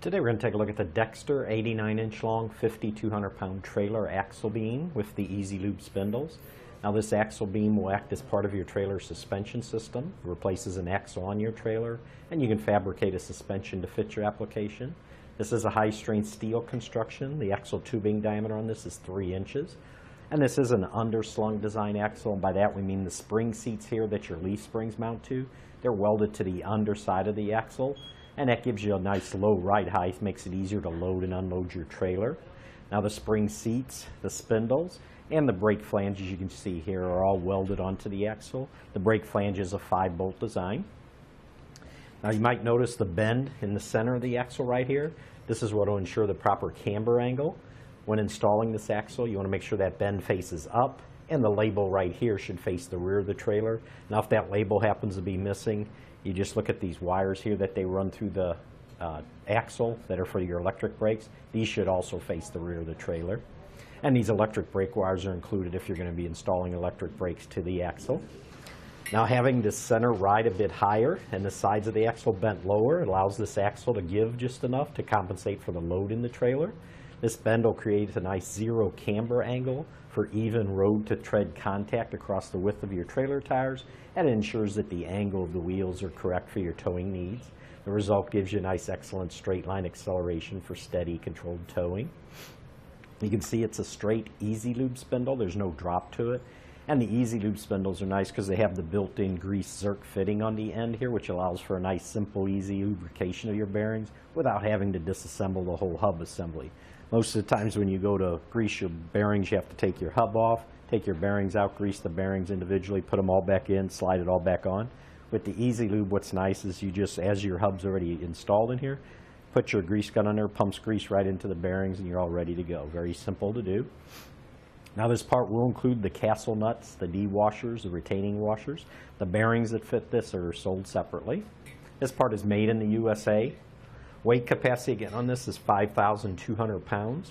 Today we're going to take a look at the Dexter 89 inch long 5200 pound trailer axle beam with the Easy Lube spindles. Now this axle beam will act as part of your trailer suspension system. It replaces an axle on your trailer and you can fabricate a suspension to fit your application. This is a high strength steel construction. The axle tubing diameter on this is 3 inches. And this is an underslung design axle, and by that we mean the spring seats here that your leaf springs mount to. They're welded to the underside of the axle and that gives you a nice low ride height, makes it easier to load and unload your trailer. Now the spring seats, the spindles, and the brake flanges you can see here are all welded onto the axle. The brake flange is a 5 bolt design. Now you might notice the bend in the center of the axle right here. This is what will ensure the proper camber angle. When installing this axle, you want to make sure that bend faces up and the label right here should face the rear of the trailer. Now if that label happens to be missing, you just look at these wires here that they run through the uh, axle that are for your electric brakes. These should also face the rear of the trailer. And these electric brake wires are included if you're going to be installing electric brakes to the axle. Now having the center ride a bit higher and the sides of the axle bent lower allows this axle to give just enough to compensate for the load in the trailer. This bend will create a nice zero camber angle for even road to tread contact across the width of your trailer tires and ensures that the angle of the wheels are correct for your towing needs. The result gives you a nice excellent straight line acceleration for steady controlled towing. You can see it's a straight easy lube spindle. There's no drop to it. And the Easy Lube spindles are nice because they have the built-in grease Zerk fitting on the end here, which allows for a nice, simple, easy lubrication of your bearings without having to disassemble the whole hub assembly. Most of the times when you go to grease your bearings, you have to take your hub off, take your bearings out, grease the bearings individually, put them all back in, slide it all back on. With the Easy Lube, what's nice is you just, as your hub's already installed in here, put your grease gun on there, pumps grease right into the bearings, and you're all ready to go. Very simple to do. Now this part will include the castle nuts, the D washers, the retaining washers. The bearings that fit this are sold separately. This part is made in the USA. Weight capacity again on this is 5,200 pounds.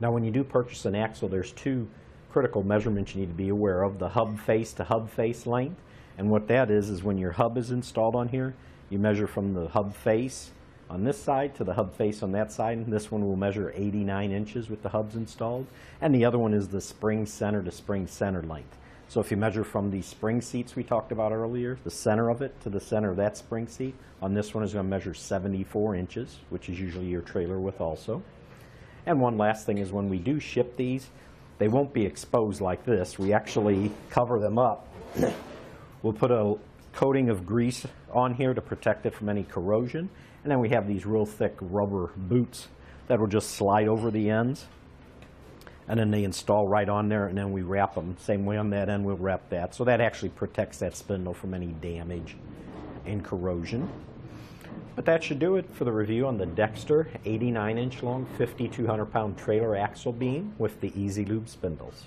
Now when you do purchase an axle, there's two critical measurements you need to be aware of, the hub face to hub face length. And what that is, is when your hub is installed on here, you measure from the hub face on this side to the hub face on that side. This one will measure 89 inches with the hubs installed. And the other one is the spring center to spring center length. So if you measure from the spring seats we talked about earlier, the center of it to the center of that spring seat, on this one is going to measure 74 inches, which is usually your trailer width also. And one last thing is when we do ship these, they won't be exposed like this. We actually cover them up. we'll put a coating of grease on here to protect it from any corrosion. And then we have these real thick rubber boots that will just slide over the ends. And then they install right on there and then we wrap them. Same way on that end, we'll wrap that. So that actually protects that spindle from any damage and corrosion. But that should do it for the review on the Dexter 89 inch long 5200 pound trailer axle beam with the Easy Lube spindles.